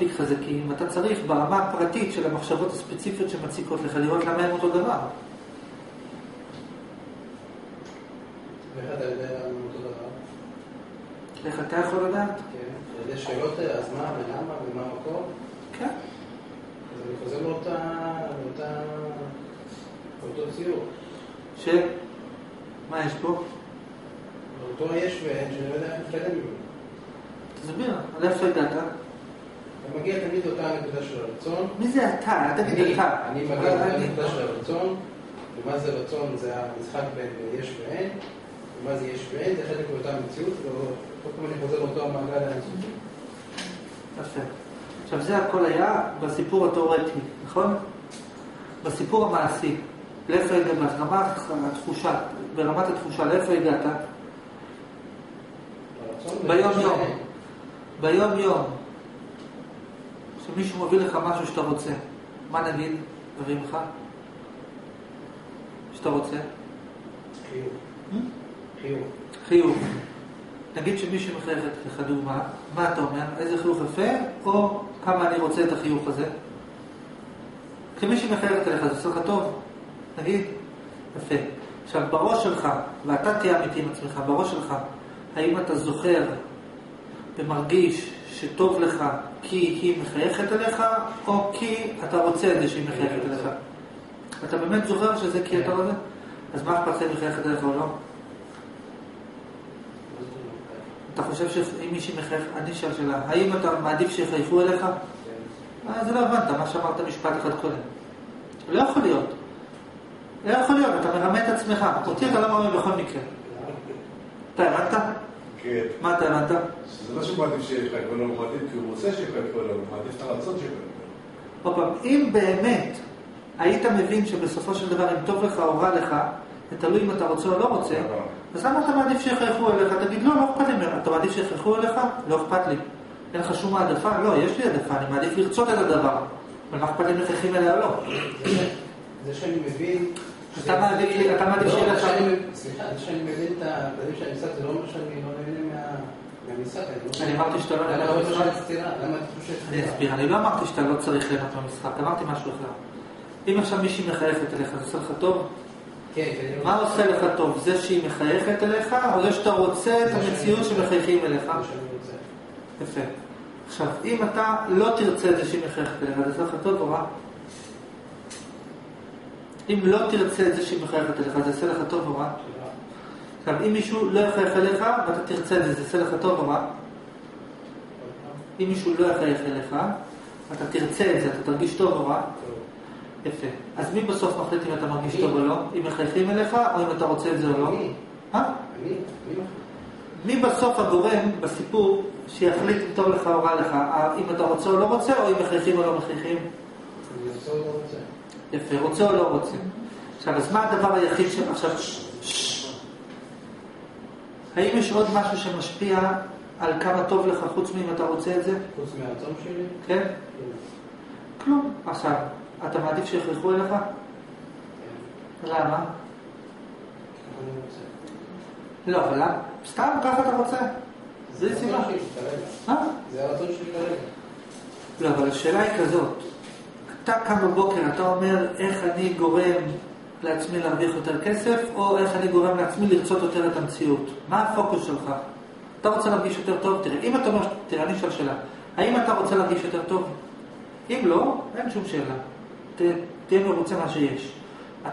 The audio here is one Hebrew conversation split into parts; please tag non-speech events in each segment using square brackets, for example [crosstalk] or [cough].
מספיק חזקים, אתה צריך ברמה הפרטית של המחשבות הספציפיות שמציקות לך לראות למה הם אותו דבר. אותו? איך אתה יכול לדעת? כן. על ידי שאלות, אז מה ולמה ומה המקור? כן. אז אני חוזר לאותו ציור. ש... מה יש פה? לאותו יש ואין, שאני לא יודע איך להתקדם ממנו. תסביר, על איפה הגעת? אתה מגיע תמיד לאותה נקודה של הרצון. מי זה אתה? אל תגיד אתה. אני מגיע אבל לאותה אני- נקודה של הרצון, ומה זה רצון? זה המשחק בין יש ואין, ומה זה יש ואין? זה חלק מאותה מציאות, וכל פעם אני חוזר לאותו המעגל האינסופי. יפה. עכשיו זה הכל היה בסיפור התיאורטי, נכון? בסיפור המעשי, לאיפה הגעת? ברמת התחושה, ברמת התחושה, לאיפה הגעת? ביום יום. ביום יום, כשמישהו מביא לך משהו שאתה רוצה, מה נגיד? מביאים לך? שאתה רוצה? חיוב. חיוב. נגיד שמישהו מחייך לך דוגמה, מה אתה אומר? איזה חיוך יפה, או כמה אני רוצה את החיוך הזה? כשמישהו מחייכת אליך, זה עושה לך טוב? נגיד? יפה. עכשיו, בראש שלך, ואתה תהיה אמיתי עם עצמך, בראש שלך, האם אתה זוכר ומרגיש שטוב לך כי היא מחייכת אליך, או כי אתה רוצה את זה שהיא מחייכת אליך? אתה באמת זוכר שזה כי אתה רוצה? אז מה אכפת לך מחייכת אליך או לא? אתה חושב שאם מישהי מחייך, אני אשאל שאלה, האם אתה מעדיף שיחייכו אליך? אה, זה לא הבנת, מה שאמרת משפט אחד קודם. לא יכול להיות. לא יכול להיות, אתה מרמה את עצמך. אותי אתה לא מרמה בכל מקרה. אתה הבנת? כן. מה אתה הבנת? זה לא שהוא מעדיף שיחלק לו, הוא מעדיף כי הוא רוצה שיחלק לו, הוא מעדיף את הרצון לו. עוד פעם, אם באמת היית מבין שבסופו של דבר אם טוב לך או רע לך, זה תלוי אם אתה רוצה או לא רוצה, אז למה אתה מעדיף שיחייכו אליך? תגיד, לא, לא אכפת לי. אתה מעדיף שיחייכו אליך? לא אכפת לי. אין לך שום העדפה? לא, יש לי העדפה, אני מעדיף לרצות את הדבר. אבל מה אכפת לי אם מחייכים אליה או לא? זה שאני מבין... אתה מעדיף מעדיף לא, שיהיה לך- שאני- סליחה, שאני מבין את הכללים של המשחק, זה לא אומר שאני לא נהנה מה- מהמשחק. לא- אני אמרתי שאתה לא נהנה למה אתה? חושב סתירה? למה אתה חושב אני סתירה? אסביר, אני לא אמרתי שאתה לא צריך ליהנות מהמשחק, אמרתי משהו אחר. אם עכשיו מישהי מחייכת אליך, זה עושה לך טוב? כן, כן. מה עושה לך טוב? זה שהיא מחייכת אליך, או זה שאתה רוצה את המציאות שמחייכים אליך? שאני. יפה. עכשיו, אם אתה לא תרצה את זה שהיא מחייכת אליך, זה עושה לך טוב או רע? אם לא תרצה את זה שהיא מחייכת אליך, זה יעשה לך טוב או רע? עכשיו, אם מישהו לא יחייך אליך, ואתה תרצה את זה, זה יעשה לך טוב או רע? אם מישהו לא יחייך אליך, ואתה תרצה את זה, אתה תרגיש טוב או רע? טוב. יפה. אז מי בסוף מחליט אם אתה מרגיש. טוב או לא? אם מחייכים אליך, או אם אתה רוצה את זה או לא? מי בסוף הגורם בסיפור שיחליט אם טוב לך או רע לך? אם אתה רוצה או לא רוצה, או אם מחייכים או לא מחייכים? יפה, רוצה או לא רוצה. עכשיו, אז מה הדבר היחיד ש... עכשיו, האם יש עוד משהו שמשפיע על כמה טוב לך חוץ מאם אתה רוצה את זה? חוץ מהרצון שלי? כן? כן. כלום. עכשיו, אתה מעדיף שיחייכו אליך? כן. למה? לא, אבל? סתם ככה אתה רוצה. זה סיבה. אה? זה הרצון שלי כרגע. לא, אבל השאלה היא כזאת, אתה קם בבוקר, אתה אומר איך אני גורם לעצמי להרוויח יותר כסף, או איך אני גורם לעצמי לרצות יותר את המציאות. מה הפוקוס שלך? אתה רוצה להרגיש יותר טוב? תראה, אם אתה אומר, תראה, אני אשאל שאלה, האם אתה רוצה להרגיש יותר טוב? אם לא, אין שום שאלה. ת, תהיה מרוצה מה שיש.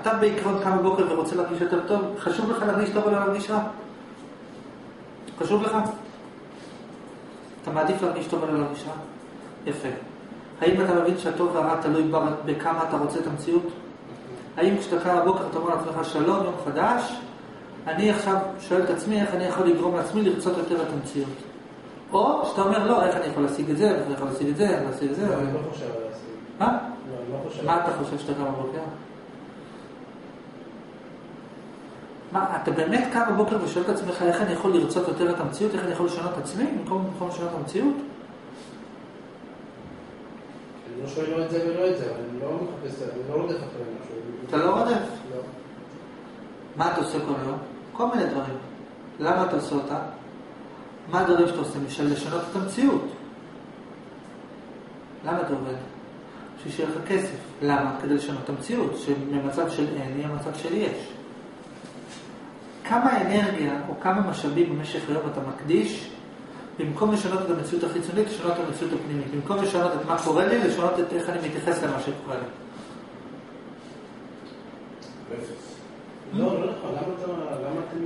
אתה בעיקרון קם בבוקר ורוצה להרגיש יותר טוב, חשוב לך להרגיש טוב או לא להרגיש רע? חשוב לך? אתה מעדיף להרגיש טוב או לא להרגיש רע? יפה. האם אתה מבין שהטוב והרע תלוי בכמה אתה רוצה את המציאות? האם כשאתה קם בבוקר אתה אומר לעצמך שלום, יום חדש, אני עכשיו שואל את עצמי איך אני יכול לגרום לעצמי לרצות יותר את המציאות? או שאתה אומר לא, איך אני יכול להשיג את זה, איך אני יכול להשיג את זה, איך אני יכול להשיג את זה. לא, אני לא חושב על זה. מה? לא, לא. מה אתה חושב שאתה קם בבוקר? מה, אתה באמת קם בבוקר ושואל את עצמך איך אני יכול לרצות יותר את המציאות, איך אני יכול לשנות את עצמי במקום לשנות את המציאות? אני לא שואל לא את זה ולא את זה, אני לא מחפש, אני לא רודף אחרי משהו. אתה לא רודף? לא. מה אתה עושה כל היום? כל מיני דברים. למה אתה עושה אותה? מה הדברים שאתה עושה? בשביל לשנות את המציאות. למה אתה עובד? בשביל שיהיה לך כסף. למה? כדי לשנות את המציאות, שממצב של אין יהיה מצב של יש. כמה אנרגיה או כמה משאבים במשך היום אתה מקדיש במקום לשנות את המציאות החיצונית, לשנות את המציאות הפנימית. במקום לשנות את מה קורה לי, לשנות את איך אני מתייחס למה שקורה לי. לא, לא נכון.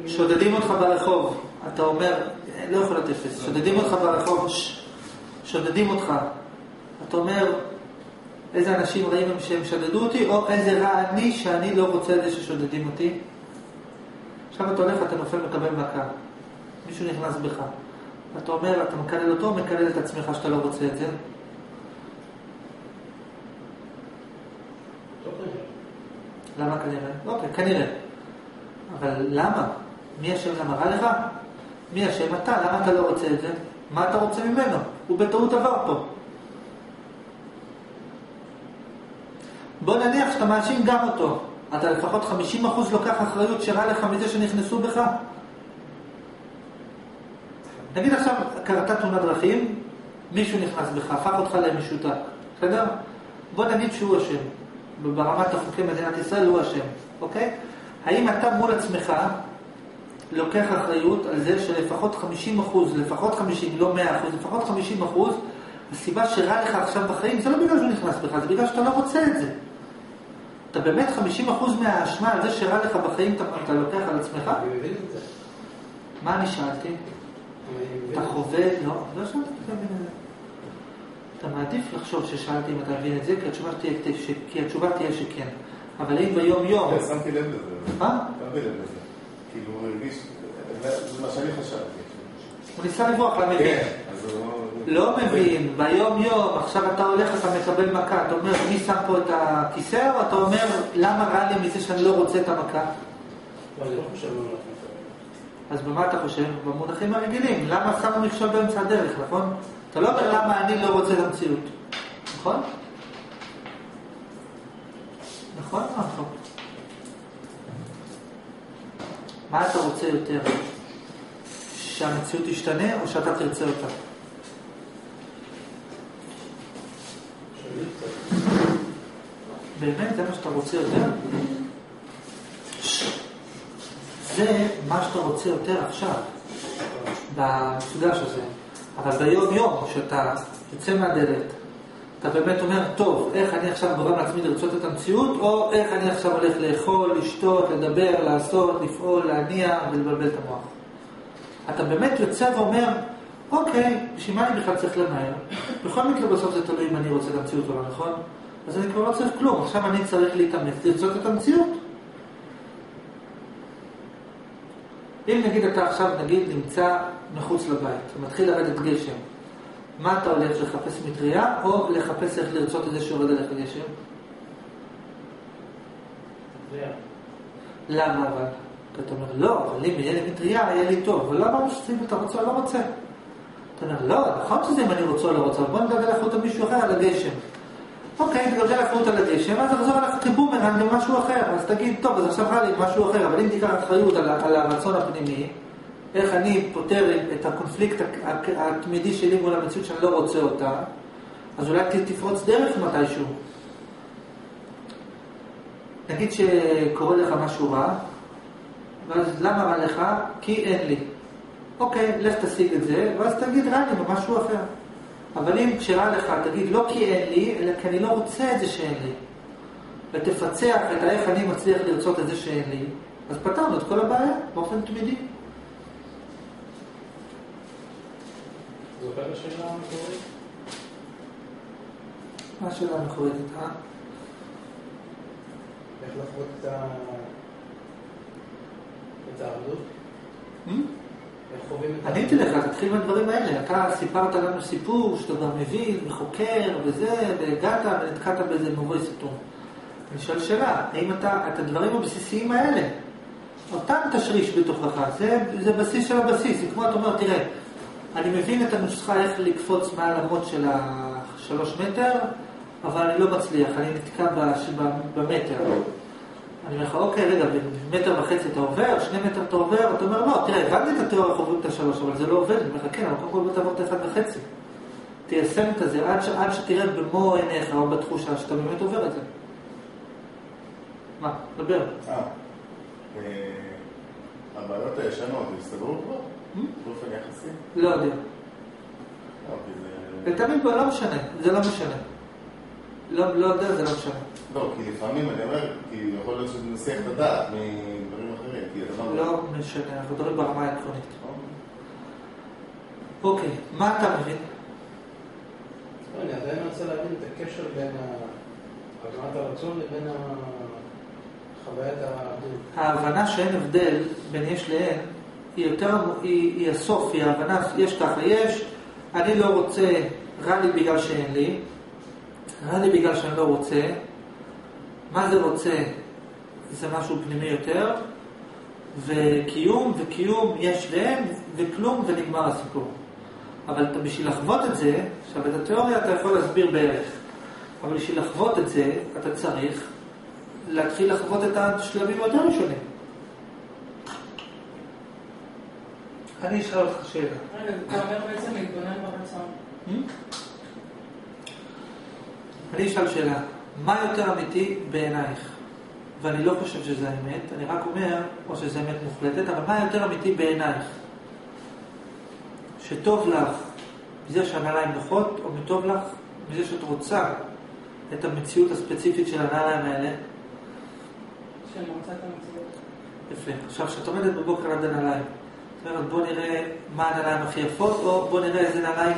שודדים אותך ברחוב, אתה אומר, לא יכול להיות אפס, שודדים אותך ברחוב, שודדים אותך, אתה אומר, איזה אנשים רעים הם שהם שדדו אותי, או איזה רע אני שאני לא רוצה את זה ששודדים אותי. עכשיו אתה הולך, אתה נופל, מקבל מכה, מישהו נכנס בך, אתה אומר, אתה מקלל אותו, או מקלל את עצמך שאתה לא רוצה את זה. טוב, כנראה. למה כנראה? אוקיי, כנראה. אבל למה? מי אשם למה רע לך? מי אשם אתה? למה אתה לא רוצה את זה? מה אתה רוצה ממנו? הוא בטעות עבר פה. בוא נניח שאתה מאשים גם אותו. אתה לפחות 50% לוקח אחריות שרע לך מזה שנכנסו בך? נגיד עכשיו קרתה תאונת דרכים, מישהו נכנס בך, הפך אותך למשותק, בסדר? בוא נגיד שהוא אשם. ברמת החוקי מדינת ישראל הוא אשם, אוקיי? האם אתה מול עצמך לוקח אחריות על זה שלפחות 50 אחוז, לפחות 50, לא 100 אחוז, לפחות 50 אחוז, הסיבה שרע לך עכשיו בחיים זה לא בגלל שהוא נכנס בך, זה בגלל שאתה לא רוצה את זה. אתה באמת 50 אחוז מהאשמה על זה שרע לך בחיים אתה, אתה לוקח על עצמך? אני מבין את זה. מה אני שאלתי? אתה. חווה, לא, לא שאלתי אם אתה מבין את זה. אתה מעדיף לחשוב ששאלתי אם אתה מבין את זה, כי התשובה תהיה, שכן. אבל אם ביום יום, כן, שמתי לב לזה. מה? שמתי לב לזה. כאילו, הוא הרגיש... זה מה שאני חשבתי. הוא ניסה לברוח למבין. כן, אז הוא... לא מבין, ביום יום, עכשיו אתה הולך, אתה מקבל מכה, אתה אומר, מי שם פה את הכיסא, או אתה אומר, למה רע לי מזה שאני לא רוצה את המכה? לא, אני לא חושב על מה אז במה אתה חושב? במונחים הרגילים. למה שמו מכשול באמצע הדרך, נכון? אתה לא אומר למה אני לא רוצה את המציאות, נכון? נכון או נכון? מה אתה רוצה יותר? שהמציאות תשתנה או שאתה תרצה אותה? באמת, זה מה שאתה רוצה יותר? זה מה שאתה רוצה יותר עכשיו, במפגש הזה. אבל ביום יום, כשאתה יוצא מהדלת, אתה באמת אומר, טוב, איך אני עכשיו גורם לעצמי לרצות את המציאות, או איך אני עכשיו הולך לאכול, לשתות, לדבר, לעשות, לפעול, להניע ולבלבל את המוח. אתה באמת יוצא ואומר, אוקיי, בשביל מה אני בכלל צריך למהר? בכל מקרה בסוף זה תלוי אם אני רוצה את המציאות או לא, נכון? אז אני כבר לא צריך כלום, עכשיו אני צריך להתאמץ, לרצות את המציאות. אם נגיד אתה עכשיו, נגיד, נמצא מחוץ לבית, ומתחיל לרדת גשם, מה אתה הולך לחפש מטריה, או לחפש איך לרצות את זה שיורד עליך גשם? למה אבל? אתה אומר, לא, אבל אם יהיה לי מטריה, יהיה לי טוב. אבל לא אמרנו שזה אם אתה רוצה או לא רוצה. אתה אומר, לא, נכון שזה אם אני רוצה או לא רוצה, אבל בוא נגלגל אחריות על מישהו אחר, על הגשם. אוקיי, תגלגל אחריות על הגשם, אז תחזור עליך כבומרנג למשהו אחר. אז תגיד, טוב, אז עכשיו לי משהו אחר, אבל אם תיקח אחריות על, על הרצון הפנימי, איך אני פותר את הקונפליקט הק- הק- התמידי שלי מול המציאות שאני לא רוצה אותה, אז אולי תפרוץ דרך מתישהו. נגיד שקורה לך משהו רע, ואז למה רע לך? כי אין לי. אוקיי, לך תשיג את זה, ואז תגיד רע לי במשהו אחר. אבל אם כשרע לך תגיד לא כי אין לי, אלא כי אני לא רוצה את זה שאין לי. ותפצח את האיך אני מצליח לרצות את זה שאין לי, אז פתרנו את כל הבעיה באופן תמידי. זוכר את השאלה המקורית? מה השאלה המכוערת אה? איך לחוות את העבדות? עניתי לך, תתחיל מהדברים האלה. אתה סיפרת לנו סיפור שאתה גם מבין וחוקר וזה, והגעת ונתקעת באיזה מבוי סתום. אני שואל שאלה, האם אתה, את הדברים הבסיסיים האלה, אותם תשריש בתוכך, זה, זה בסיס של הבסיס. זה כמו אתה אומר, תראה, אני מבין את הנוסחה איך לקפוץ מעל המוט של השלוש מטר, אבל אני לא מצליח, אני נתקע במטר. אני אומר לך, אוקיי, רגע, במטר וחצי אתה עובר, שני מטר אתה עובר, אתה אומר, לא, תראה, הבנתי את התיאוריה, איך עוברים את השלוש, אבל זה לא עובד. אני אומר לך, כן, אבל קודם כל בוא תעבור את האחד וחצי. תיישם את זה עד, ש, עד שתראה במו עיניך או בתחושה שאתה באמת עובר את זה. מה? דבר. אה, אה, הבעיות הישנות הסתדרו כבר? באופן יחסי? לא יודע. לא. זה תמיד לא משנה, זה לא משנה. לא, לא יודע, זה לא משנה. לא, כי לפעמים אני אומר, כי יכול להיות שזה מסיח את הדעת מדברים אחרים, כי הדבר... לא משנה, אנחנו מדברים ברמה העקרונית. אוקיי, מה אתה מבין? לא, אני עדיין רוצה להבין את הקשר בין ה- הגנת הרצון לבין חוויית ה... ההבנה שאין הבדל בין יש לאין, היא יותר, היא, היא הסוף, היא ההבנה, יש ככה, יש, אני לא רוצה, רע לי בגלל שאין לי, רע לי בגלל שאני לא רוצה, מה זה רוצה? זה משהו פנימי יותר, וקיום וקיום יש ואין, וכלום ונגמר הסיפור. אבל אתה, בשביל לחוות את זה, עכשיו את התיאוריה אתה יכול להסביר בערך, אבל בשביל לחוות את זה, אתה צריך להתחיל לחוות את השלבים היותר ראשונים. אני אשאל אותך שאלה. רגע, אתה אומר בעצם להתבונן ברצון. אני אשאל שאלה, מה יותר אמיתי בעינייך? ואני לא חושב שזה האמת, אני רק אומר, או שזה אמת מוחלטת, אבל מה יותר אמיתי בעינייך? שטוב לך מזה שהנעליים נוחות, או מטוב לך מזה שאת רוצה את המציאות הספציפית של הנעליים האלה? שאני רוצה את המציאות. יפה. עכשיו, כשאת עומדת בבוקר עד הנעליים, את אומרת, בוא נראה מה הנעליים הכי יפות, או בוא נראה איזה נעליים,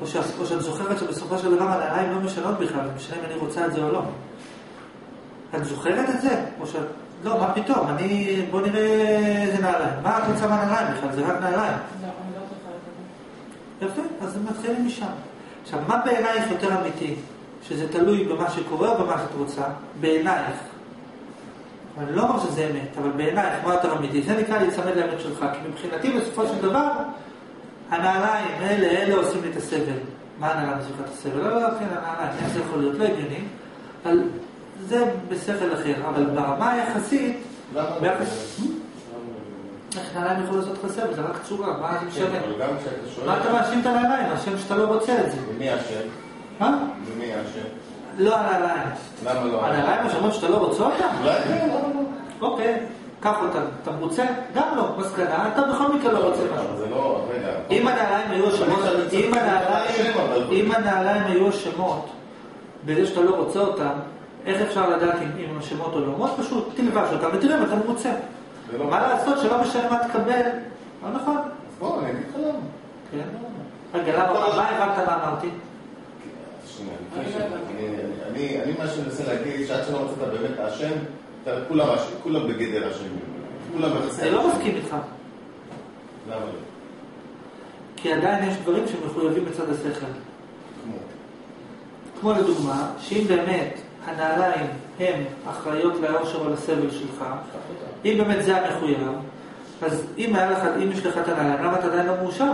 או, שאת, או שאת זוכרת שבסופו של דבר הנעליים לא משנות בכלל, זה משנה אם אני רוצה את זה או לא. את זוכרת את זה? או שאת... לא, מה פתאום, אני... בוא נראה איזה נעליים. מה את רוצה מהנעליים בכלל? זה רק נעליים. לא, אני לא זוכרת את זה. יפה, אז מתחילים משם. עכשיו, מה בעינייך יותר אמיתי? שזה תלוי במה שקורה או במה שאת רוצה? בעינייך. אני לא אומר שזה אמת, אבל בעינייך, מה יותר אמיתי? זה נקרא להיצמד לאמת שלך, כי מבחינתי בסופו של דבר, הנעליים, אלה, אלה עושים לי את הסבל. מה הנעליים עושים לך את הסבל? לא, לא, כן, הנעליים, איך זה יכול להיות? לא הגיוני. אבל זה בשכל אחר, אבל ברמה היחסית? ביחס... למה? איך נעליים יכול לעשות לך סבל? זה רק צורה, מה זה כן, משנה? מה אתה מאשים את הנעליים? מאשים שאתה לא רוצה את זה. ומי אשם? מה? ומי אשם? לא הנעליים. למה לא? הנעליים שאומרים שאתה לא רוצה אותם? אולי כן, לא? אוקיי, קח אותם. אתה מרוצה? גם לא. מסקנה, אתה בכל מקרה לא רוצה משהו. לא... אם הנעליים היו אם הנעליים, אשמות בזה שאתה לא רוצה אותם, איך אפשר לדעת אם הם אשמות או לא? מאוד פשוט, תלבש אותם ותראה אם אתה מרוצה. לא- מה לעשות שלא משנה מה תקבל? לא נכון. אז בוא, אני אגיד לך למה. כן. רגע, למה? מה הבנת מה אמרתי? שנייה, אני לא מה שאני מנסה להגיד, שעד שלא מצאת באמת האשם, כולם אשמים, כולם בגדר אשמים. כולם. אני לא מסכים איתך. למה לא? כי עדיין יש דברים שמחויבים בצד השכל. כמו. כמו לדוגמה, שאם באמת הנעליים הן אחראיות לאושר או לסבל שלך. אם באמת זה המחויב, אז אם, היה לך, אם יש לך את הנעליים, למה אתה עדיין לא מאושר?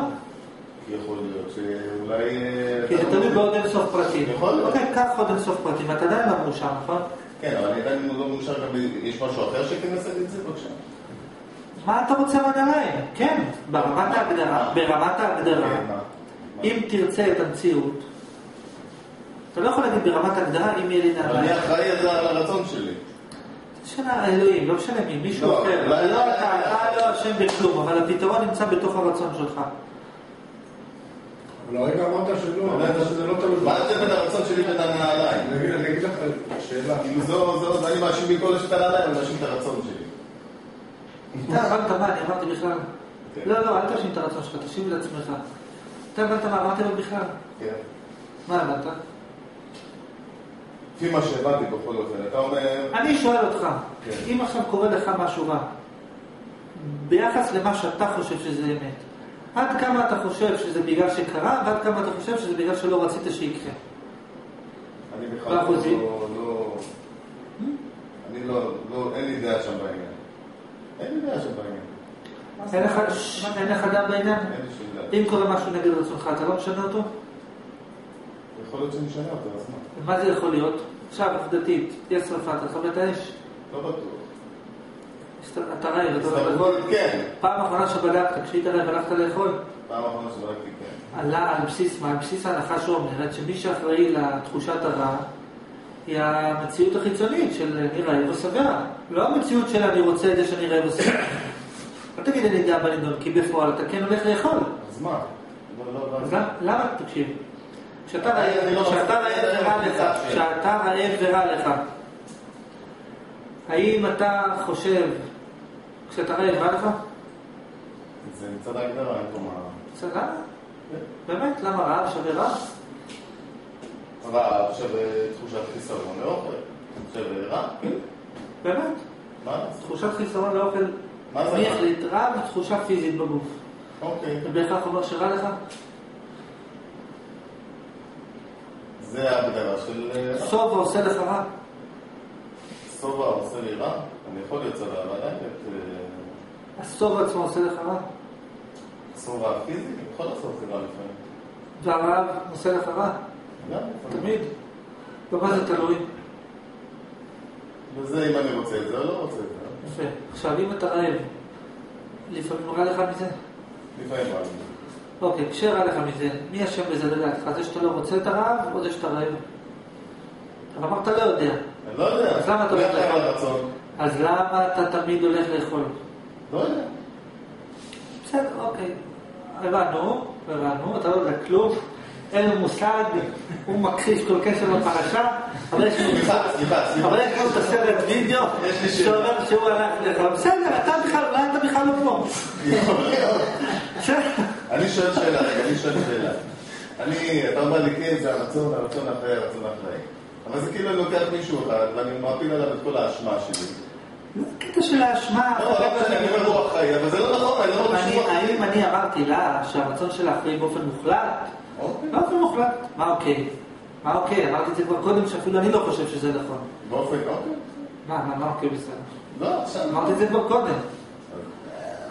יכול להיות שאולי... אה, כי זה אתה- תלוי בעוד אין סוף פרטים. יכול להיות. אוקיי, קח עוד אין סוף פרטים, אתה עדיין לא מאושר, נכון? כן, אבל אני עדיין לא מאושר גם... יש משהו אחר שכן עשה את זה? בבקשה. מה אתה רוצה מהנעליים? כן, ברמת ההגדרה, ברמת ההגדרה, כן? אם תרצה את המציאות, אתה לא יכול להגיד ברמת ההגדרה אם יהיה לי אבל אני נעליים. אחראי על הרצון שלי. שאלה אלוהים, לא משנה מי, מישהו לא, אחר. אולי- לא, אתה אתה לא אשם בכלום, אבל הפתרון נמצא בתוך הרצון שלך. אבל הרגע אמרת שלא, אמרת שזה לא תלוי. מה ההבדל בין הרצון שלי לבין הנעליים? אני אגיד- אני אגיד לך שאלה. כאילו זו, זו, זו, אני מאשים מכל את הנעליים, אני מאשים את הרצון שלי. אתה הבנת מה אני אמרתי בכלל? כן. לא, לא, אל תאשים את הרצון שלך, תאשים את עצמך. אתה הבנת מה אמרתי לו בכלל? כן. מה הבנת? לפי מה שהבנתי בכל אופן, אתה אומר... אני שואל אותך, כן. אם עכשיו קורה לך משהו רע, ביחס למה שאתה חושב שזה אמת, עד כמה אתה חושב שזה בגלל שקרה, ועד כמה אתה חושב שזה בגלל שלא רצית שיקרה? אני בכלל לא... לא... אני לא... לא... אין לי דעה שם בעניין. אין לי דעה שם בעניין. אין לך- דעה בעניין? אם קורה משהו נגד רצונך, אתה לא משנה אותו? יכול להיות שאני משנה אותו, אז מה? מה זה יכול להיות? עכשיו, עובדתית, יש שרפה, אתה מכבה את האש? לא בטוח. אתה רעב, אתה לא יכול. כן. פעם אחרונה שבדקת, כשהיית רעב הלכת לאכול? פעם אחרונה שבדקתי כן. עלה על בסיס מה? על בסיס ההנחה שאומרת שמי שאחראי לתחושת הרע היא המציאות החיצונית של אני רעב ושבע. לא המציאות של אני רוצה את זה שאני רעב ושבע. אל תגיד אני יודע בנידון, כי בפועל אתה כן הולך לאכול. אז מה? לא, לא, לא. למה- תקשיב, רעב. רעב. כשאתה רעב ורע לך, האם אתה חושב, כשאתה רעב רע לך? זה מצד ההגדרה, אין פה מה... בסדר, למה? באמת, למה רעב שווה רע? רעב שווה תחושת חיסרון לאוכל. שווה רע, כן. באמת, מה? תחושת חיסרון לאוכל, מה זה מי? החליט? רע ותחושה פיזית בגוף. אוקיי. זה בהכרח אומר שרע לך? זה ההגדרה של אה. שובע עושה לך רע? שובע עושה לי רע? אני יכול להיות צבא, אבל עדיין את השובע עצמו עושה לך רע? שובע פיזי, אני יכול לעשות את זה רע לפעמים. והרעב עושה לך רע? תמיד. במה זה תלוי? וזה אם אני רוצה את זה או לא רוצה את זה. יפה. עכשיו, אם אתה רעב, לפעמים רע לך מזה? לפעמים רע לי. אוקיי, כשרע לך מזה, מי אשם בזה לדעתך? זה שאתה לא רוצה את הרעב או זה שאתה רעב? אבל אמרת לא יודע. אני לא יודע. אז למה אתה לא? לרצון? אז למה אתה תמיד הולך לאכול? לא יודע. בסדר, אוקיי. הבנו, הבנו, אתה לא יודע כלום, אין לו מושג, הוא מכחיש כל קשר לפרשה, אבל יש לנו... את הסרט וידאו. שאומר שהוא הלך לאכול. בסדר, אתה בכלל, אולי אתה בכלל לא פה. אני שואל שאלה, רגע, אני שואל שאלה. אני, אתה אומר לי, כן, זה הרצון, הרצון האחראי, הרצון האחראי. אבל זה כאילו אני לוקח מישהו אחד, ואני מפיל עליו את כל האשמה שלי. קטע של האשמה, לא, לא אני אומר הוא אחראי, אבל זה לא נכון, אני לא אומר שהוא אחראי. האם אני אמרתי לה שהרצון שלה אחראי באופן מוחלט? אוקיי. באופן מוחלט. מה אוקיי? מה אוקיי? אמרתי את זה כבר קודם, שאפילו אני לא חושב שזה נכון. באופן, אוקיי. מה, מה, מה אוקיי בסדר? לא, עכשיו... אמרתי את זה כבר קודם.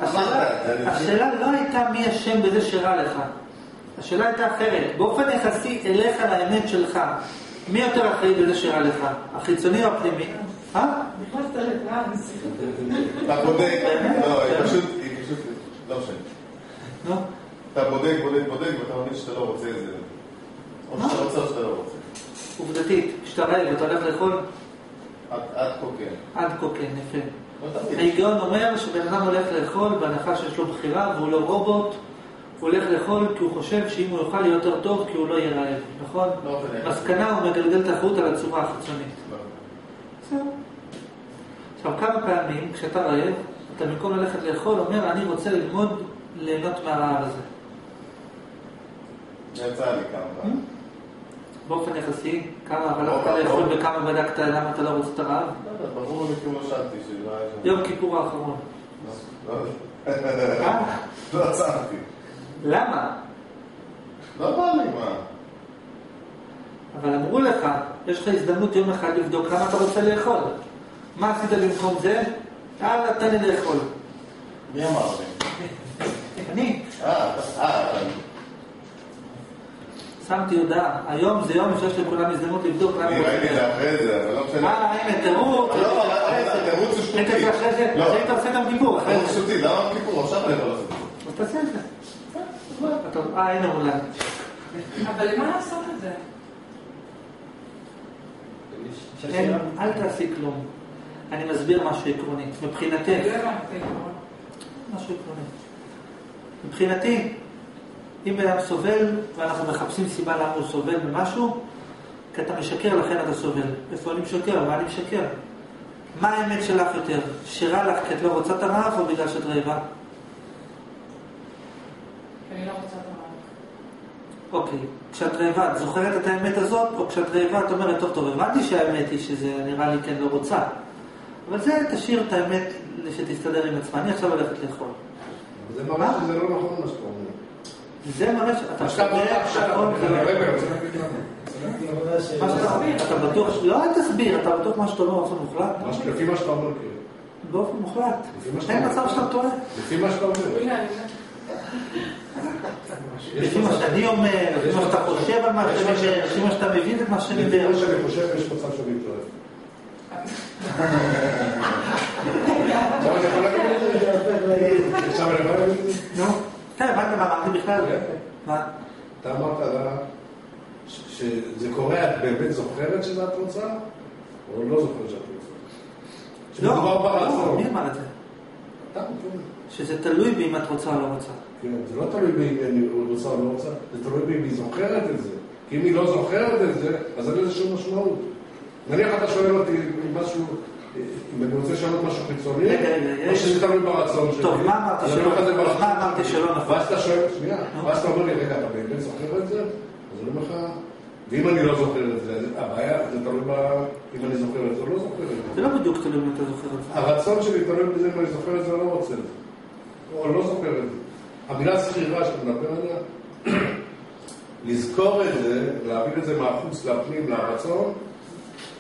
השאלה, אני- השאלה לא הייתה מי אשם בזה שרע לך. השאלה הייתה אחרת. באופן יחסי אליך לאמת שלך, מי יותר אחראי בזה שרע לך? החיצוני או הפנימי? אה? נכנסת לטראנס. אתה בודק, לא, היא פשוט, היא פשוט, לא משנה. נו, אתה בודק, בודק, בודק, ואתה מבין שאתה לא רוצה את זה. או? שאתה רוצה או שאתה לא רוצה. עובדתית, כשאתה רעב ואתה הולך לאכול, עד- כה כן. עד כה כן, יפה. לא. ההיגיון אומר שבן אדם הולך לאכול בהנחה שיש לו בחירה והוא לא רובוט, הוא הולך לאכול כי הוא חושב שאם הוא יאכל יהיה יותר טוב כי הוא לא יהיה רעב, נכון? יחסי. מסקנה הוא מגלגל את האחריות על הצורה החיצונית. עכשיו, כמה פעמים כשאתה רעב, אתה במקום ללכת לאכול אומר, אני רוצה ללמוד ליהנות מהרעב הזה. יצא לי כמה פעמים. באופן יחסי, כמה אבל לא. לאכול וכמה בדקת למה אתה לא רוצה את הרעב? לא יודע, ברור לי כאילו שאלתי שלא היה שם. יום כיפור האחרון. לא? [laughs] לא עצרתי. למה? לא בא לי, מה? אבל אמרו לך, יש לך הזדמנות יום אחד לבדוק כמה אתה רוצה לאכול. מה עשית במקום זה? יאללה, תן לי לאכול. מי אמר לי? [laughs] אני אה, אה. שמתי הודעה, היום זה יום שיש לכולם הזדמנות לבדוק למה אני ראיתי את רוצה. זה אחרי זה, אבל לא משנה. אה, הנה, תירוץ. לא, התירוץ הוא שטותי. היית זה אחרי זה, לא. היית עושה גם התירוץ זה. שטותי, למה כיפור? עכשיו אני יכול לעשות את זה. אז תעשה את זה. אה, הנה אולי. אבל למה לעשות את זה? אל תעשי כלום. אני מסביר משהו עקרוני. מבחינתך, הבנתי. משהו עקרוני. מבחינתי, אם בן אדם סובל, ואנחנו מחפשים סיבה למה הוא סובל ממשהו, כי אתה משקר, לכן אתה סובל. איפה אני משקר? מה אני משקר? מה האמת שלך יותר? שרע לך כי את לא רוצה את הרעב, או בגלל שאת רעבה? אני לא רוצה את הרעב. אוקיי. כשאת רעבה, את זוכרת את האמת הזאת, או כשאת רעבה את אומרת, טוב, טוב, הבנתי שהאמת היא שזה נראה לי כן לא רוצה. אבל זה, תשאיר את האמת שתסתדר עם עצמה. אני עכשיו הולכת לאכול. זה מראה שזה לא נכון מה שאתה אומר. זה מראה שאתה צודק, נכון, זה לא- שאתה אומר, אתה בטוח, לא אל תסביר, אתה בטוח מה שאתה אומר באופן מוחלט? לפי מה שאתה אומר, כאילו. באופן מוחלט. לפי אין. מצב שאתה טועה. לפי מה שאתה אומר. לפי מה שאני אומר, לפי מה שאתה חושב על מה שאני אומר, לפי מה שאתה מבין את מה שאני לפי אומר. מה שאני חושב, יש מצב שאני טועה. [laughs] זה? נו, כן, מה אתה אמרתי בכלל? כן. מה? אתה אמרת לה שזה קורה, את באמת זוכרת שזה את רוצה, או לא זוכרת שאת רוצה? שמדובר לא, ברצון. מי אמר את זה? אתה. שזה תלוי בי אם את רוצה או לא רוצה. כן, זה לא תלוי באם אני רוצה או לא רוצה, זה תלוי באם היא זוכרת את זה. כי אם היא לא זוכרת את זה, אז אין לזה שום משמעות. נניח אתה שואל אותי משהו, אם אני רוצה לשנות משהו חיצוני, או שזה תלוי ברצון שלי. טוב, מה אמרתי אז שלא- ברצון מה אמרתי. שלא נכון? ואז אתה שואל, שנייה, נו. ואז אתה אומר לי, רגע, אתה באמת זוכר את זה? אז אני אומר לך, ואם אני לא זוכר את זה, אז הבעיה, זה תלוי ב... אם אני זוכר את זה או לא זוכר את זה. זה לא בדיוק תלוי אם אתה זוכר את זה. הרצון שלי תלוי בזה אם אני זוכר את זה או לא רוצה את זה. או לא זוכר את זה. המילה זכירה שאתה מדבר עליה, [clears throat] לזכור את זה, להעביר את זה מהחוץ לפנים, לרצון,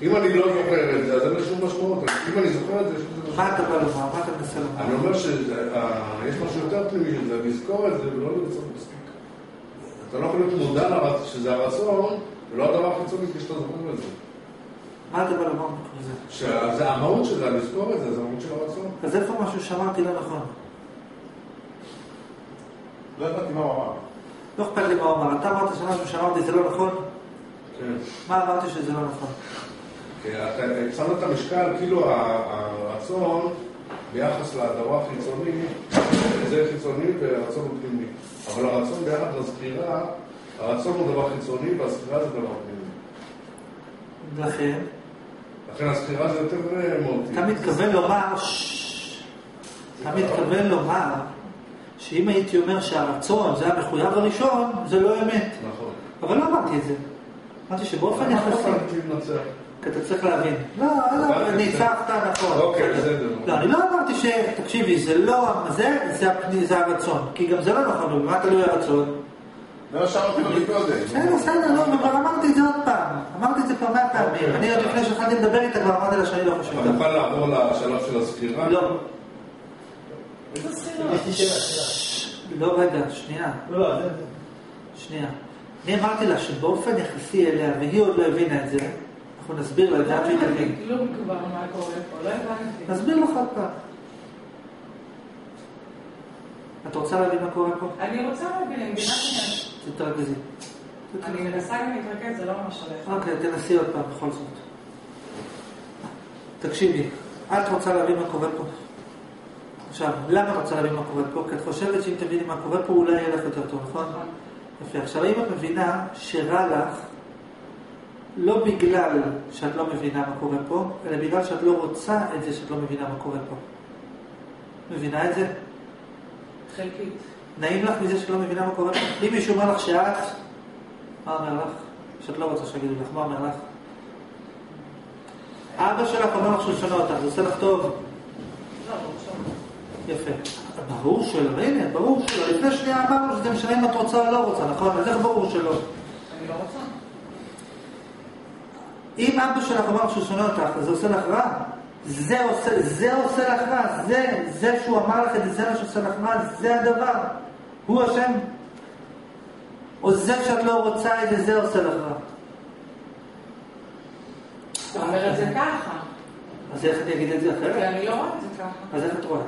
אם אני לא זוכר את זה, אז אין לזה שום משמעות. אם אני זוכר את זה, יש לזה משמעות. מה אתה בא לומר? מה אתה מנסה אני לומר? אומר שיש משהו יותר פנימי של זה, לזכור את זה ולא לרצות מספיק. אתה לא יכול להיות מודע שזה הרצון, ולא הדבר החיצוני כפי שאתה זוכר את זה. מה אתה בא לומר? שזה המהות של זה, לזכור את זה, זה המהות של הרצון. אז איפה משהו שאמרתי לא נכון? לא הבנתי מה הוא אמר. לא אכפת לי מה הוא אמר. אתה אמרת שמשהו שאמרתי זה לא נכון? כן. מה אמרתי שזה לא נכון? אתה שמת את המשקל, כאילו הרצון ביחס לדבר החיצוני, זה חיצוני והרצון הוא פנימי. אבל הרצון ביחד לזכירה, הרצון הוא דבר חיצוני והזכירה זה דבר פנימי. לכן, לכן הזכירה זה יותר אה, מהותי. אתה מתכוון לומר, אתה מתכוון לומר שאם הייתי אומר שהרצון זה המחויב הראשון, זה לא אמת. נכון. אבל לא אמרתי את זה. אמרתי שבאופן יחסי. כי אתה צריך להבין. לא, לא, ניצחת נכון. אוקיי, בסדר. לא, אני לא אמרתי ש... תקשיבי, זה לא... זה, זה הפני- זה הרצון. כי גם זה לא נכון, במה תלוי הרצון? זה מה שאמרתי לו מקודם. בסדר, בסדר, לא, אבל אמרתי את זה עוד פעם. אמרתי את זה כבר מאה פעמים. אוקיי. אני עוד לפני שהתחלתי לדבר איתה כבר אמרתי לה שאני לא חושב אתה. מוכן לעבור לשלב של הזכירה? לא. איזה ספירה? לא, רגע, שנייה. לא, לא. שנייה. אני אמרתי לה שבאופן יחסי אליה, והיא עוד לא הבינה את זה, אנחנו נסביר לה את זה עד שהיא תבין. לא כבר מה קורה פה, לא הבנתי. נסביר לך עוד פעם. את רוצה להבין מה קורה פה? אני רוצה להבין, אני מבינה. תתרכזי. אני מנסה גם להתרכז, זה לא ממש הולך. אוקיי, תנסי עוד פעם בכל זאת. תקשיבי, את רוצה להבין מה קורה פה? עכשיו, למה את רוצה להבין מה קורה פה? כי את חושבת שאם תביני מה קורה פה, אולי יהיה לך יותר טוב, נכון? יפה. עכשיו, האם את מבינה שרע לך, לא בגלל שאת לא מבינה מה קורה פה, אלא בגלל שאת לא רוצה את זה שאת לא מבינה מה קורה פה? מבינה את זה? חלקית. נעים לך מזה שאת לא מבינה מה קורה פה? אם מישהו אומר לך שאת, מה אומר לך? שאת לא רוצה שיגידו לך, מה אומר לך? אבא שלך אומר לך שהוא שונא אותך, זה עושה לך טוב? לא, שלא. יפה. ברור שלא, הנה, ברור שלא. לפני שנייה אמרנו שזה משנה אם את רוצה או לא רוצה, נכון? אז איך ברור שלא? אני לא רוצה. אם אבא שלך אמר שהוא שונא אותך, אז זה עושה לך רע? זה עושה, זה עושה לך רע, זה, זה שהוא אמר לך את זה, זה מה שעושה לך רע, זה הדבר. הוא אשם? או זה שאת לא רוצה את זה, זה עושה לך רע? אתה אומר את זה ככה. אז איך אני אגיד את זה אחרת? אני לא רואה את זה ככה. אז איך את רואה?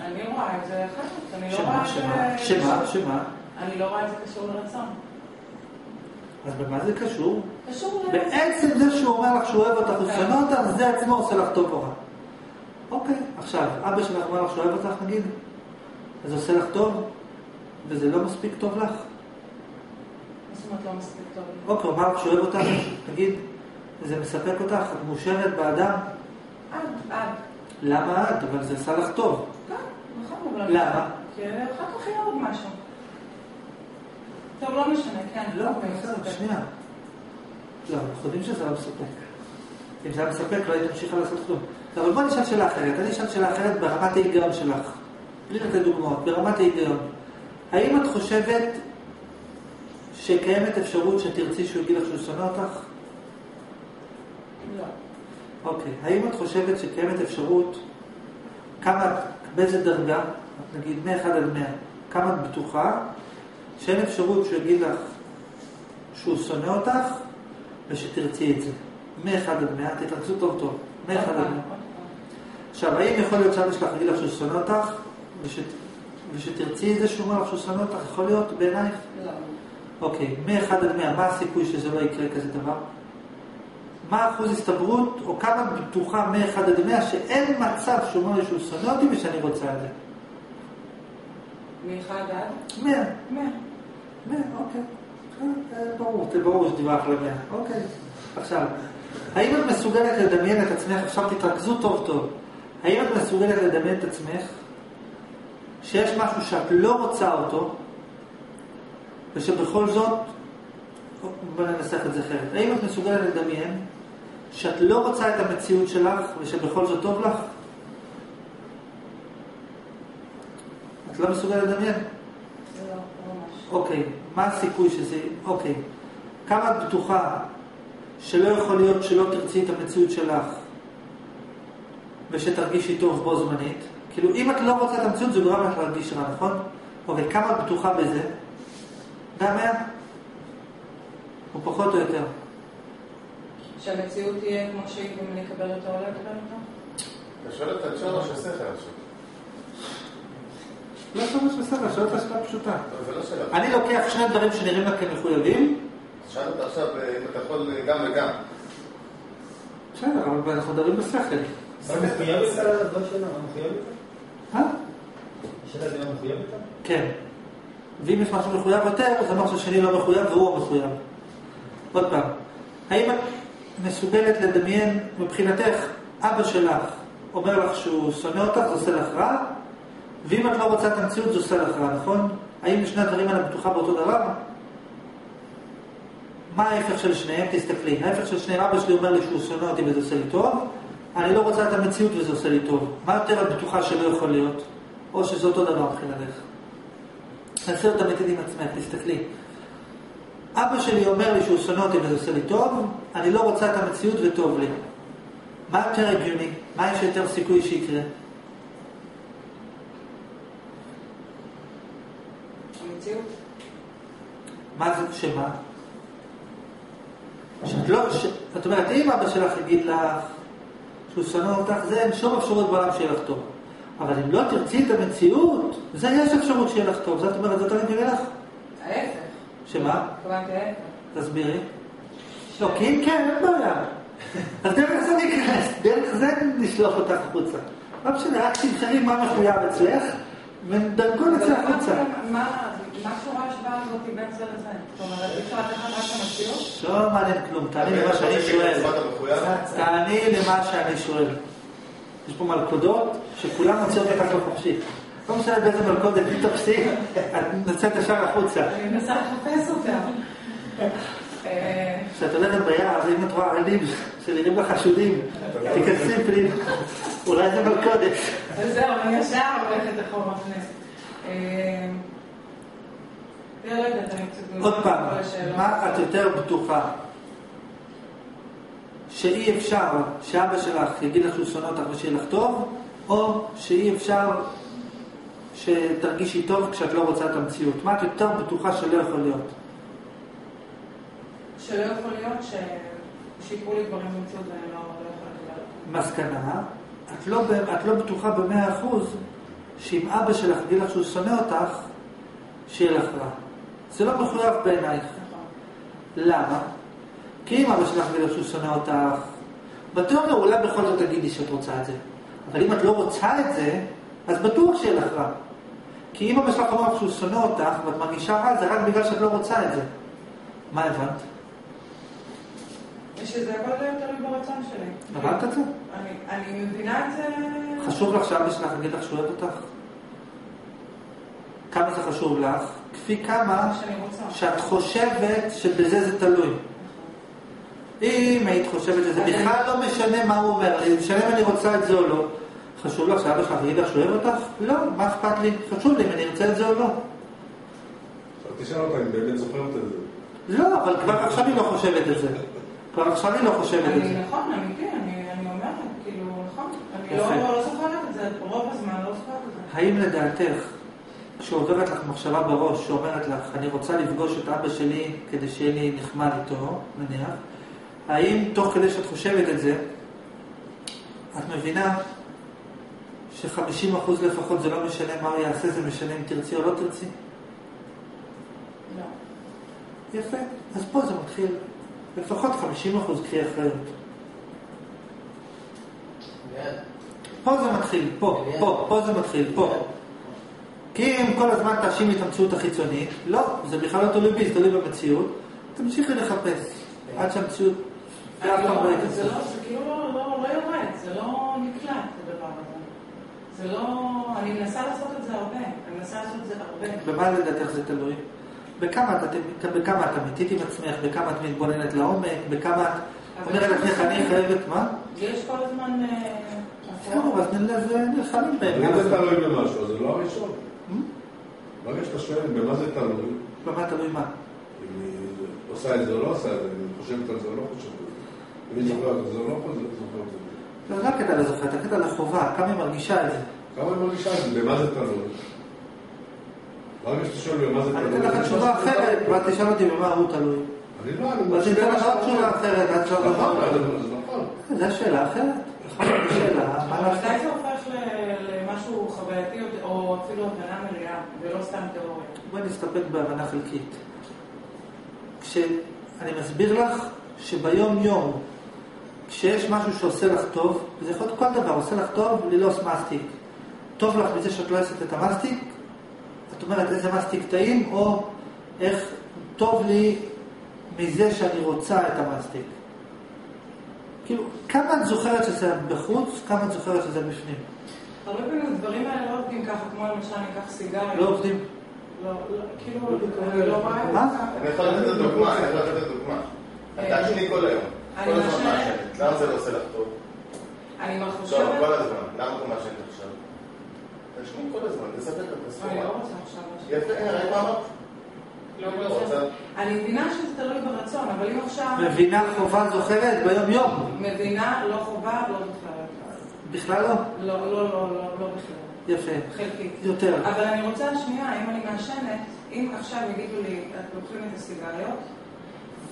אני רואה את זה אחרת. אני לא רואה את זה... שמה, שמה? אני לא רואה את זה קשור לרצון. אז במה זה קשור? בעצם זה שהוא אומר לך שהוא אוהב אותך, הוא שונא אותך, זה עצמו עושה לך טוב או רע. אוקיי, עכשיו, אבא שלך אומר לך שהוא אוהב אותך נגיד, אז זה עושה לך טוב, וזה לא מספיק טוב לך? לא מספיק טוב? אוקיי, הוא אמר לך שהוא אוהב אותך, נגיד, זה מספק אותך, את מאושרת באדם, עד, עד. למה את? אבל זה עשה לך טוב. כן, נכון, אבל... למה? כי אחר כך יהיה עוד משהו. טוב, לא משנה, כן. לא, אוקיי, בסדר. שנייה. לא, אנחנו יודעים שזה לא מספק. אם זה היה מספק, לא היית ממשיכה לעשות כלום. אבל בוא נשאל שאלה אחרת. אני אשאל שאלה אחרת ברמת ההיגיון שלך. בלי לתת דוגמאות, ברמת ההיגיון. האם את חושבת שקיימת אפשרות שתרצי שהוא יגיד לך שהוא שונא אותך? לא. אוקיי. האם את חושבת שקיימת אפשרות, כמה, באיזה דרגה, נגיד מ-1 עד 100, כמה את בטוחה שאין אפשרות שהוא יגיד לך שהוא שונא אותך ושתרצי את זה? מ-1 עד 100, תתרכזו טוב טוב, מ-1 עד 100. עכשיו, האם יכול להיות שאבא שלך יגיד לך שהוא שונא אותך ושת... ושתרצי את זה שהוא אומר לך שהוא שונא אותך, יכול להיות בעינייך? לא. אוקיי, מ-1 עד 100, מה הסיכוי שזה לא יקרה כזה דבר? מה אחוז הסתברות, או כמה בטוחה מ-1 עד 100, שאין מצב שהוא אומר לי שהוא שונא אותי ושאני רוצה את זה? מאחד עד? 100, מאה. 100, אוקיי. אה, ברור, ברור שדיווח ל-100, אוקיי. עכשיו, האם את מסוגלת לדמיין את עצמך, עכשיו תתרכזו טוב טוב, האם את מסוגלת לדמיין את עצמך שיש משהו שאת לא רוצה אותו, ושבכל זאת, בוא ננסח את זה אחרת, האם את מסוגלת לדמיין שאת לא רוצה את המציאות שלך ושבכל זאת טוב לך? את לא מסוגלת לדמיין? אוקיי, מה הסיכוי שזה... אוקיי. כמה את בטוחה שלא יכול להיות שלא תרצי את המציאות שלך ושתרגישי טוב בו זמנית? כאילו, אם את לא רוצה את המציאות, זה גורם לך להרגיש רע, נכון? אוקיי, כמה את בטוחה בזה? גם מאה? או פחות או יותר? שהמציאות תהיה כמו שהיא ואם אני אקבל אותה או לא אקבל אותה? אתה שואל את השאלה של שכל עכשיו. לא ממש בסדר, שואלת השאלה פשוטה. לא, זה לא שאלה. אני לוקח שני דברים שנראים לך כמחויבים, שאלת אותה עכשיו אה, אם אתה יכול גם וגם. בסדר, אבל אנחנו מדברים בשכל. אתה מחויב איתה לדבר שלה? אתה מחויב איתה? אה? השאלה זה לא מחויב איתה? כן. ואם יש משהו מחויב יותר, זה משהו שני לא מחויב והוא המחויב. עוד פעם, האם את מסוגלת לדמיין מבחינתך, אבא שלך אומר לך שהוא שונא אותך, זה עושה לך רע, ואם את לא רוצה את המציאות, זה עושה לך רע, נכון? האם שני הדברים האלה בטוחה באותו דבר? מה ההפך של שניהם? תסתכלי. ההפך של שניהם, אבא שלי אומר לי שהוא שונא אותי וזה עושה לי טוב, אני לא רוצה את המציאות וזה עושה לי טוב. מה יותר את בטוחה שלא יכול להיות? או שזה אותו דבר מבחינתך? תנסי להיות אמיתית עם עצמך, תסתכלי. אבא שלי אומר לי שהוא שונא אותי וזה עושה לי טוב, אני לא רוצה את המציאות וטוב לי. מה יותר הגיוני? מה יש יותר סיכוי שיקרה? המציאות? מה זה, שמה? שאת לא, ש... זאת אומרת, אם אבא שלך יגיד לך שהוא שונא אותך, זה אין שום אפשרות בעולם שיהיה לך טוב. אבל אם לא תרצי את המציאות, זה יש אפשרות שיהיה לך טוב. זאת אומרת, יותר הגיוני לך? ההפך. שמה? התכוונתי ההפך. תסבירי. לא, כי אם כן, אין בעיה. אז דרך זה ניכנס, דרך זה נשלוח אותך החוצה. לא משנה, רק תבחרי מה מחויב אצלך, ודרכו נצא החוצה. מה מה קשורה ההשוואה הזאת בין זה לזה? זאת אומרת, אי אפשר לקחת רק את המציאות? לא מעניין כלום, תעני למה שאני שואל. תעני למה שאני שואל. יש פה מלכודות שכולם מוציאות אותך לחופשי. לא משנה באיזה מלכודת, אם תפסי, את נצאת ישר החוצה. אני מנסה לחפש אותה. אה, כשאת הולכת ביער, אז אם את רואה עלים שנראים לך חשודים, תיכנסי פנימה. אולי זה מלכודת. אז זהו, אני ישר הולכת אחורה פני. אה, לא יודעת, אני קצת... עוד פעם. מה את יותר בטוחה? שאי אפשר שאבא שלך יגיד לך שהוא שונא אותך ושיהיה לך טוב, או שאי אפשר שתרגישי טוב כשאת לא רוצה את המציאות? מה את יותר בטוחה שלא יכול להיות? שלא יכול להיות שיקרו לי דברים במציאות ואני לא לא יכולה לקבל. מסקנה, את לא, את לא בטוחה במאה אחוז שאם אבא שלך יגיד לך שהוא שונא אותך, שיהיה לך רע. זה לא מחויב בעינייך. למה? כי אם אבא שלך לך שהוא שונא אותך, בתיאוריה אולי בכל זאת תגידי שאת רוצה את זה. אבל אם את לא רוצה את זה, אז בטוח שיהיה לך רע. כי אם אבא שלך אומר שהוא שונא אותך ואת מרגישה רע, זה רק בגלל שאת לא רוצה את זה. מה הבנת? ושזה הכל יותר לי ברצון שלי. הבנת את זה? אני מבינה את זה... חשוב לך שאבא שלך יגיד לך שהוא אוהב אותך? כמה זה חשוב לך? כפי כמה. שאת חושבת שבזה זה תלוי. אם היית חושבת שזה בכלל לא משנה מה הוא אומר, משנה אם אני רוצה את זה או לא. חשוב לך שאבא שלך יגיד לך שהוא אוהב אותך? לא, מה אכפת לי? חשוב לי אם אני ארצה את זה או לא. עכשיו תשאל אותה אם באמת זוכרת את זה. לא, אבל כבר עכשיו היא לא חושבת את זה. כבר עכשיו היא לא חושבת את זה. אני נכון, אמיתי, אני אני אומרת, כאילו, נכון. אני. לא לא זוכרת את זה, רוב הזמן לא זוכרת את זה. האם לדעתך, כשעוברת לך מחשבה בראש שאומרת לך, אני רוצה לפגוש את אבא שלי כדי שיהיה לי נחמד איתו, נניח, האם תוך כדי שאת חושבת את זה, את מבינה ש-50% לפחות זה לא משנה מה הוא יעשה, זה משנה אם תרצי או לא תרצי? לא. יפה. אז פה זה מתחיל. לפחות 50% קחי אחריות. ליד. פה זה מתחיל, פה, פה, פה זה מתחיל, פה. כי אם כל הזמן תאשימי את המציאות החיצונית, לא, זה בכלל לא תלוי בי, זה תלוי במציאות, תמשיכי לחפש, עד שהמציאות לא- לא זה. לא, זה כאילו לא לא- לא יורד, זה לא נקלט, הדבר הזה. זה לא... אני מנסה לעשות את זה הרבה. אני מנסה לעשות את זה הרבה. במה לדעתך זה תלוי? בכמה את, בכמה את אמיתית עם עצמך, בכמה את מתבוננת לעומק, בכמה את אומרת לעצמך, אני חייבת, מה? יש כל הזמן... אה, בסדר, אז נל- אז נלחמים בהם. אם זה תלוי במשהו, זה לא הראשון. ברגע שאתה שואל במה זה תלוי, במה תלוי מה? אם היא עושה את זה או לא עושה את זה, אם היא חושבת על זה או לא חושבת על זה. אם היא זוכרת את זה או לא זוכרת את זה. זה לא הקטע לזוכר, את הקטע לחובה, כמה היא מרגישה את זה. כמה היא מרגישה את זה? במה זה תלוי? ברגע שאתה שואל במה זה אני תלוי... אתן לך זה תשובה אחרת, ואת תשאל אותי במה הוא תלוי. אני לא, אני אז אני אתן לך תשובה אחרת, עד שואל במה נכון. אז נכון. זו שאלה אחרת. מתי זה הופך למשהו חווייתי או- אפילו הבנה מלאה, ולא סתם תיאוריה? בואי נסתפק בהבנה חלקית. כשאני מסביר לך שביום יום, כשיש משהו שעושה לך טוב, וזה יכול להיות כל דבר, עושה לך טוב ללעוס מסטיק. טוב לך מזה שאת לא עושה את המסטיק? את אומרת איזה מסטיק טעים, או איך טוב לי מזה שאני רוצה את המסטיק. כאילו, כמה את זוכרת שזה בחוץ, כמה את זוכרת שזה בפנים. הרבה פעמים הדברים האלה לא עובדים ככה, כמו למשל אני אקח סיגריה. לא עובדים. לא, לא, כאילו, אני לא רואה את מה? זה. אני יכול לתת דוגמה, אני יכול לתת דוגמה. את תעשני כל היום. כל הזמן מעשנת. למה זה לא עושה לך טוב? אני מה לא, חושבת... כל הזמן. למה את מעשנת עכשיו? תעשני כל הזמן, תספק את אני לא. רוצה עכשיו משהו. יפה, הנה, ראית מה אמרת? לא לא רוצה. רוצה. אני מבינה שזה תלוי ברצון, אבל אם עכשיו... מבינה חובה זוכרת ביום יום. מבינה, לא חובה, לא זוכרת. בכלל לא. לא, לא, לא, לא, לא בכלל. יפה. חלקית. יותר. אבל אני רוצה שנייה, אם אני מעשנת, אם עכשיו יגידו לי, את לוקחים את הסיגריות,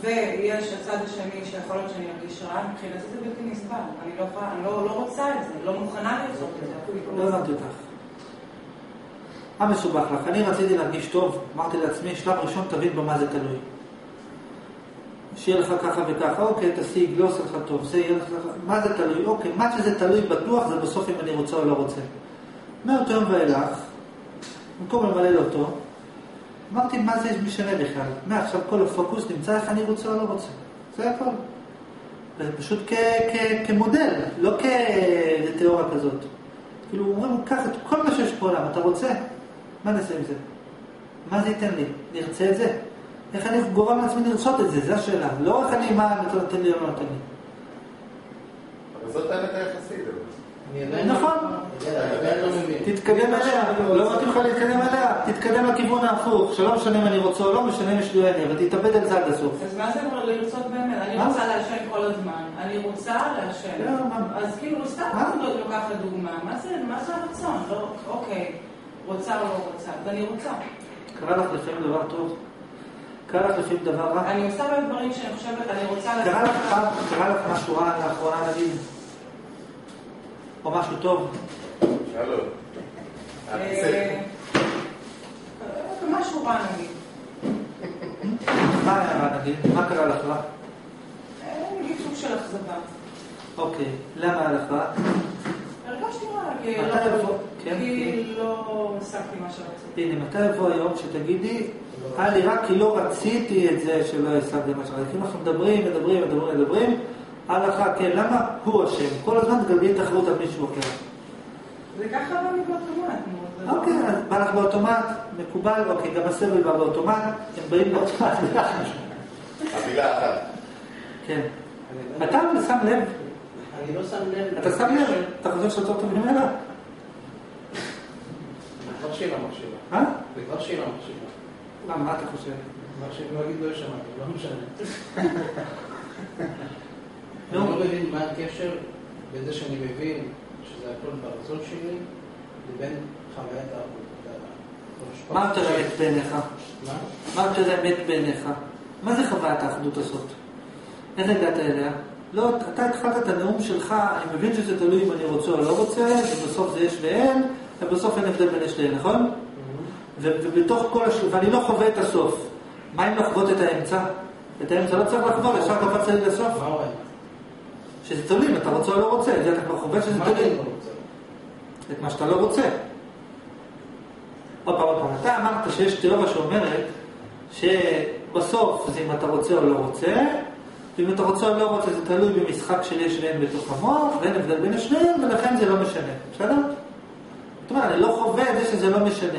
ויש הצד השני שיכול להיות שאני ארגיש רע, מבחינתי זה בלתי נסבל. אני לא לא, לא רוצה את זה, לא מוכנה לעשות את זה. לא הבנתי אותך. מה מסובך לך? אני רציתי להרגיש טוב, אמרתי לעצמי, שלב ראשון תבין במה זה תלוי. שיהיה לך ככה וככה, אוקיי, תשיג, לא עושה לך טוב, זה יהיה לך, מה זה תלוי? אוקיי, מה שזה תלוי בטוח זה בסוף אם אני רוצה או לא רוצה. מאותו יום ואילך, במקום למלא אותו, אמרתי, מה זה משנה בכלל? מעכשיו כל הפוקוס נמצא איך אני רוצה או לא רוצה. זה הכל. זה פשוט כמודל, לא כתיאוריה כזאת. כאילו, אומרים, קח את כל מה שיש בעולם, אתה רוצה? מה נעשה עם זה? מה זה ייתן לי? נרצה את זה? איך אני גורם לעצמי לרצות את זה? זו השאלה. לא איך אני, מה אתה נותן לי או לא נותן לי. אבל זאת האמת היחסית. נכון. לא מבין. תתקדם אליה, לא אמרתי לך להתקדם אליה, תתקדם לכיוון ההפוך, שלא משנה אם אני רוצה או לא משנה אם יש לי או אין לי, אבל תתאבד על זה עד הסוף. אז מה זה כבר לרצות באמת? אני? רוצה לעשן כל הזמן. אני רוצה לעשן. לא? אז כאילו, סתם? אני לוקחת דוגמה. מה זה מה זה הרצון? לא, אוקיי, רוצה או לא רוצה. אז אני רוצה. קרה לך לפעמים דבר טוב? קרה לך לפעמים דבר רע? אני עושה באמת דברים שאני חושבת, אני רוצה קרה לך פעם, קרה לך משהו רע לאחרונה נגיד? או משהו טוב? שלום. הכיסא. אה, משהו רע נגיד. מה היה רע נגיד? מה קרה לך רע? אה, נגיד סוג של אכזבה. אוקיי, למה היה לך רע? הרגשתי רע, כי לא-? כן, כי לא השגתי מה שרציתי. הנה, מתי יבוא היום שתגידי, היה לי רע כי לא רציתי את זה שלא השגתי מה שרציתי. כאילו אנחנו מדברים, מדברים, מדברים, מדברים, הלכה, כן, למה? הוא אשם. כל הזמן תגלגלי את האחריות על מישהו אחר. זה ככה בא באוטומט, נו. זה לא- אוקיי, אז בא לך באוטומט, מקובל, אוקיי, גם הסבל בא באוטומט, הם באים באוטומט. [laughs] המילה אחת. כן. אתה שם לב, אני לא שם לב. אתה שם לב, אתה חושב שאתה יותר טוב ממנה? זה כבר שאלה מקשיבה. אה? זה כבר שאלה מקשיבה. מה, מה אתה חושב? מה שאני לא אגיד לא שמעתי, לא משנה. [laughs] אני. לא מבין מה הקשר בין זה שאני מבין שזה הכל ברצון שלי לבין חוויית העבודה. מה יותר אמת בעיניך? מה? מה יותר אמת בעיניך? מה זה חוויית האחדות הזאת? איך הגעת אליה? לא, אתה התחלת את הנאום שלך, אני מבין שזה תלוי אם אני רוצה או לא רוצה, ובסוף זה יש ואין, ובסוף אין הבדל בין יש לאין, נכון? ו- ובתוך כל הש... ואני לא חווה את הסוף. מה אם לחוות את האמצע? את האמצע לא צריך לחוות, ישר קפץ לי לסוף. שזה תלוי אם אתה רוצה או לא רוצה, זה אתה כבר חווה שזה תלוי. לא? את מה שאתה לא רוצה. עוד פעם, עוד פעם, אתה אמרת שיש תיאוריה שאומרת שבסוף זה אם אתה רוצה או לא רוצה, ואם אתה רוצה או לא רוצה זה תלוי במשחק של יש ואין בתוך המוח, ואין הבדל בין השניהם, ולכן זה לא משנה, בסדר? זאת אומרת, אני לא חווה את זה שזה לא משנה.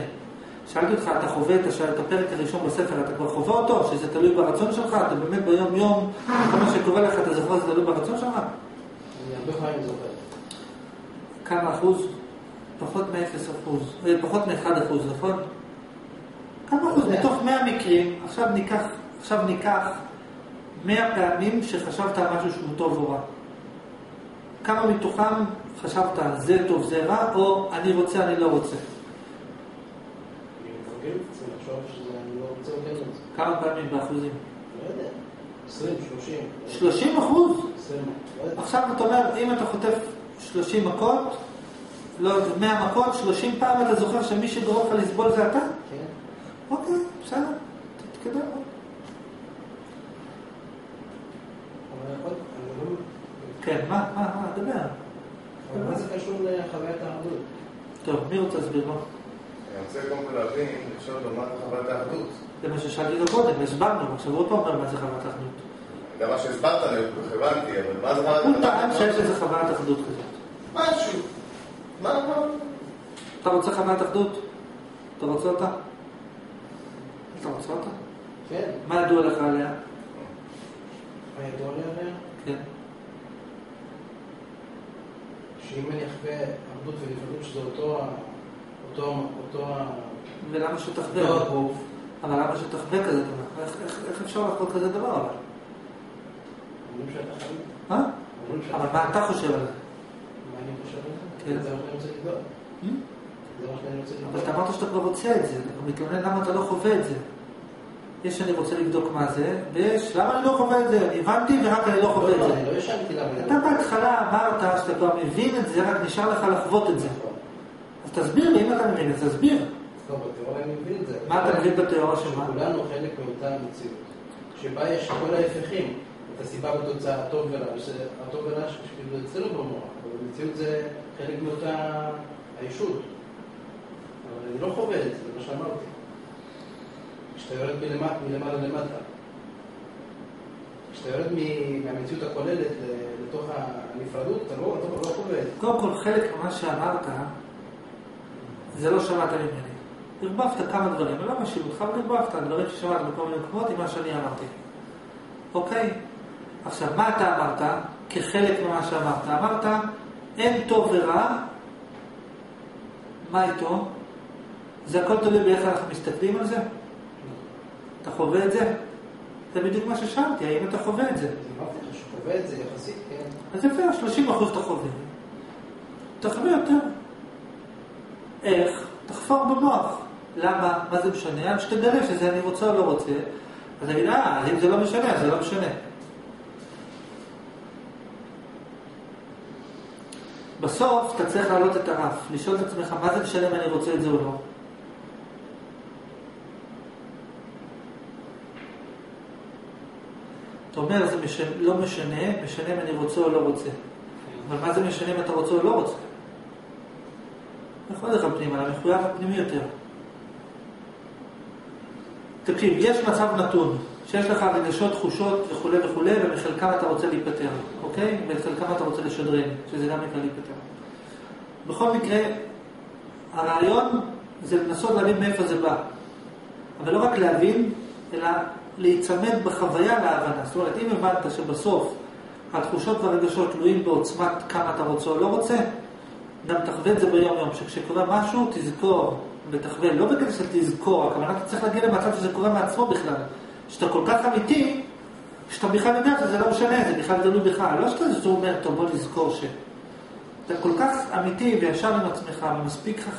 שאלתי אותך, אתה חווה את, הש- את הפרק הראשון בספר, אתה כבר חווה אותו, שזה תלוי ברצון שלך, אתה באמת ביום יום, כל מה שקורה לך, אתה זוכר שזה תלוי ברצון שלך? אני הרבה פעמים זוכר. כמה אחוז? פחות מ-0 אחוז, אה, פחות מ-1 אחוז, נכון? כמה אחוז? מתוך 100 מקרים, עכשיו ניקח, עכשיו ניקח 100 פעמים שחשבת על משהו שהוא טוב או רע. כמה מתוכם חשבת זה טוב זה רע, או אני רוצה אני לא רוצה? לא. כמה פעמים באחוזים? לא יודע. 20, 30. 30 אחוז? 20. לא. עכשיו אתה אומר, אם אתה חוטף 30 מכות, לא, 100 מכות, 30 פעם אתה זוכר שמי שגורם לך לסבול זה אתה? כן. אוקיי, בסדר, תתקדם. אבל עוד, אני לא... כן, מה, מה, מה, דבר. אבל מה זה קשור לחוויית האחדות? טוב, מי רוצה להסביר לו? אני רוצה קודם כל להבין, לשאול אותו מה זה חוויית האחדות. זה מה ששאלתי לו קודם, הסברנו, עכשיו הוא עוד פעם אומר מה זה חוויית אחדות. גם מה שהסברת לי, כך הבנתי, אבל מה זה הוא האחדות? טען שיש איזה חוויית אחדות כזאת. משהו. מה, מה? אתה רוצה חוויית אחדות? אתה רוצה אותה? אתה רוצה אותה? כן. מה ידוע לך עליה? מה ידוע לי עליה? כן. שאם אני אחווה אחדות ונפרדות שזה אותו ה... אותו... אותו ה... ולמה שתחווה? אותו הגוף. אבל למה שתחווה כזה דבר? איך- אפשר לחוות כזה דבר אבל? אומרים שאתה חייב. מה? אבל מה אתה חושב על זה? מה אני חושב על זה? כן. זה מה שאני רוצה לבדוק. Hmm? אבל. אתה אמרת שאתה כבר רוצה את זה, אתה מתלונן למה אתה לא חווה את זה. יש שאני רוצה לבדוק מה זה, ויש למה אני לא חווה את זה, אני הבנתי ורק אני לא לא, חווה את לא, זה. אני לא ישנתי למה אני אתה בהתחלה אמרת שאתה כבר מבין את זה, רק נשאר לך לחוות את זה. אז תסביר לי, אם אתה מבין את זה, תסביר. טוב, בתיאוריה אני מבין את זה. מה אתה מבין בתיאוריה שמה? שכולנו חלק מאותה מציאות. שבה יש כל ההפכים. את הסיבה בתוצאה, הטוב ורע. הטוב ורע שכאילו אצלנו במוח. אבל במציאות זה חלק מאותה הישות. אבל אני לא חווה את זה, זה מה שאמרתי. כשאתה יורד מלמטה, מלמעלה למטה. כשאתה יורד מהמציאות הכוללת לתוך הנפרדות, אתה לא, אתה לא חווה את זה. קודם כל, חלק ממה שאמרת, זה לא שמעת ממני. ערבבת כמה דברים, אני לא מאשים אותך, אבל ערבבת דברים ששמעת בכל מיני מקומות עם מה שאני אמרתי. אוקיי? עכשיו, מה אתה אמרת כחלק ממה שאמרת? אמרת, אין טוב ורע, מה איתו? זה הכל תלוי באיך אנחנו מסתכלים על זה? אתה חווה את זה? זה בדיוק מה ששאלתי, האם אתה חווה את זה? אמרתי לך שחווה את זה יחסית, כן. אז יפה, 30 אחוז אתה חווה. תחווה יותר. איך? תחפור במוח. למה? מה זה משנה? עד שתגלה שזה אני רוצה או לא רוצה. אז אני אגיד, אה, אם זה לא משנה, אז זה לא משנה. בסוף אתה צריך להעלות את הרף, לשאול את עצמך מה זה משנה אם אני רוצה את זה או לא. אתה אומר, זה משנה, לא משנה, משנה אם אני רוצה או לא רוצה. אבל מה זה משנה אם אתה רוצה או לא רוצה? יכול לך פנימה, למחויב הפנימי יותר. תקשיב, יש מצב נתון, שיש לך רגשות, תחושות וכולי וכולי, ומחלקם אתה רוצה להיפטר, אוקיי? ומחלקם אתה רוצה לשדרג, שזה גם נקרא להיפטר. בכל מקרה, הרעיון זה לנסות להבין מאיפה זה בא. אבל לא רק להבין, אלא להיצמד בחוויה להבנה. זאת אומרת, אם הבנת שבסוף התחושות והרגשות תלויים בעוצמת כמה אתה רוצה או לא רוצה, גם תחווה את זה ביום יום, שכשקורה משהו תזכור ותחווה, לא בקטע של תזכור, הכוונה אתה צריך להגיע למצב שזה קורה מעצמו בכלל, שאתה כל כך אמיתי, שאתה בכלל יודע שזה לא משנה, זה בכלל תלוי בך, לא שאתה אומר, טוב בוא נזכור ש... אתה כל כך אמיתי וישר עם עצמך ומספיק חכם